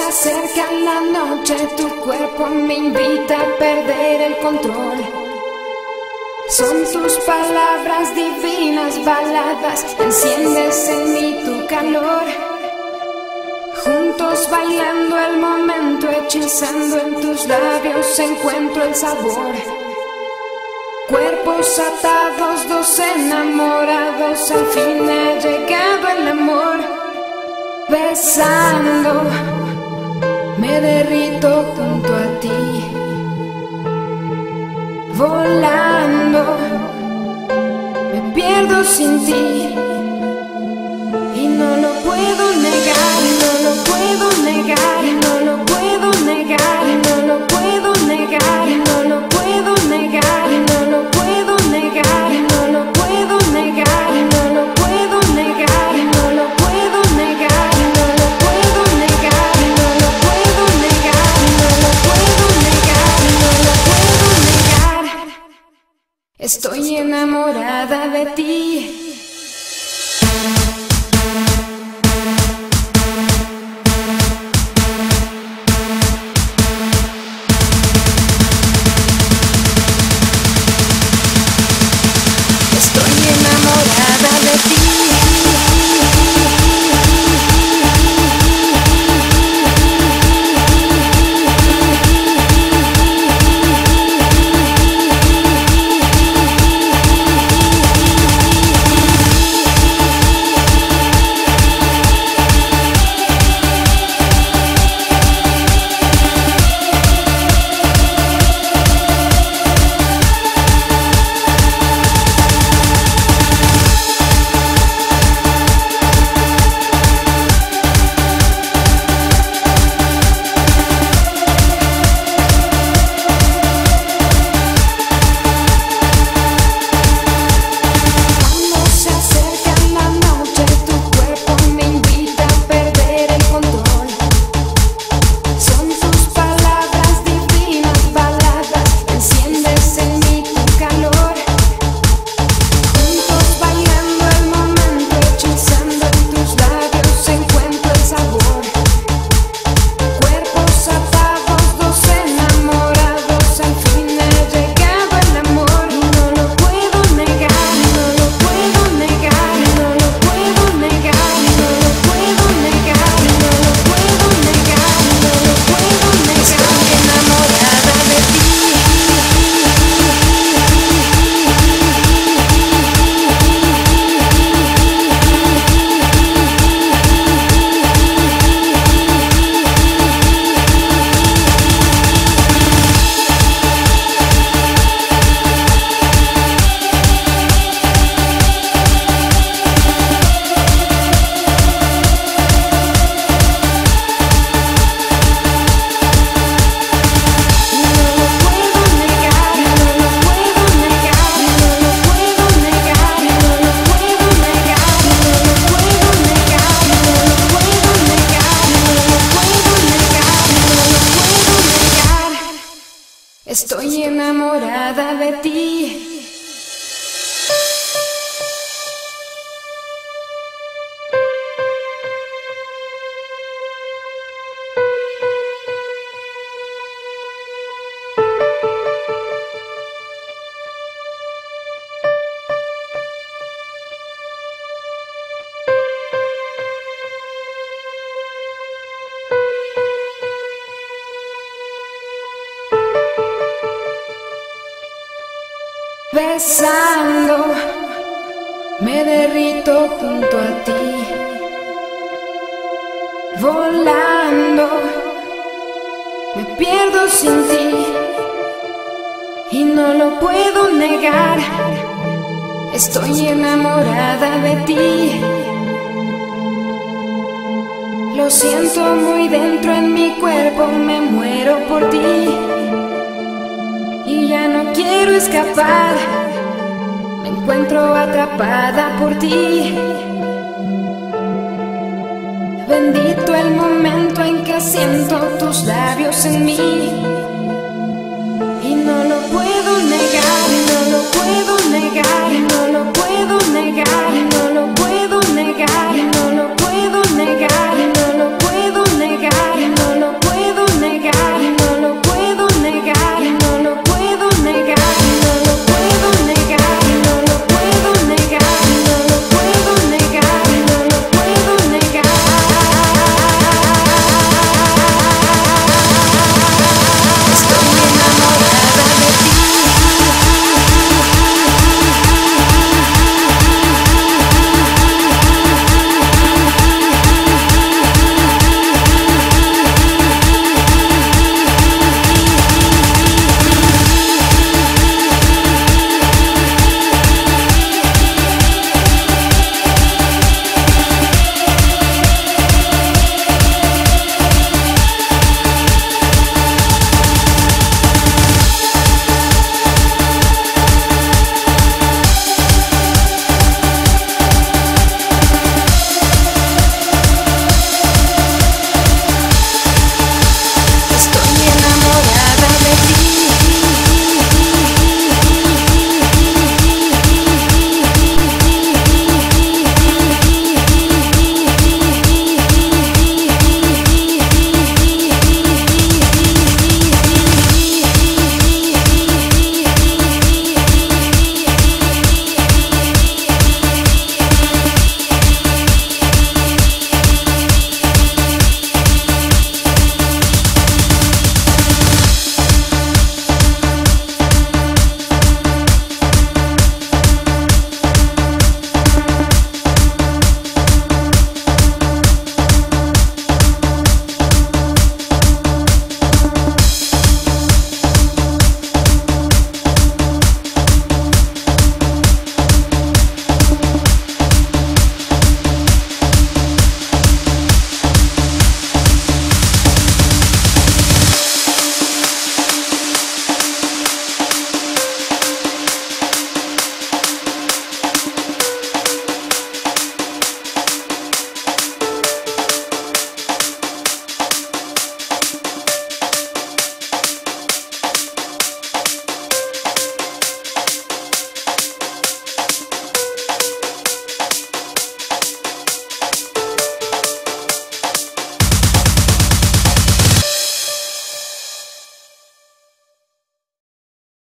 Se acerca la noche, tu cuerpo me invita a perder el control. Son tus palabras divinas, baladas, enciendes en mí tu calor. Juntos bailando el momento, hechizando en tus labios, encuentro el sabor. Cuerpos atados, dos enamorados, al fin ha llegado el amor besando, me derrito junto a ti, volando, me pierdo sin ti Estoy enamorada de ti. Estoy enamorada de ti. Besando, me derrito junto a ti, volando, me pierdo sin ti y no lo puedo negar, estoy enamorada de ti. Lo siento muy dentro en mi cuerpo, me muero por ti quiero escapar, me encuentro atrapada por ti. Bendito el momento en que siento tus labios en mí. Y no lo puedo negar, no lo puedo negar, no lo puedo negar.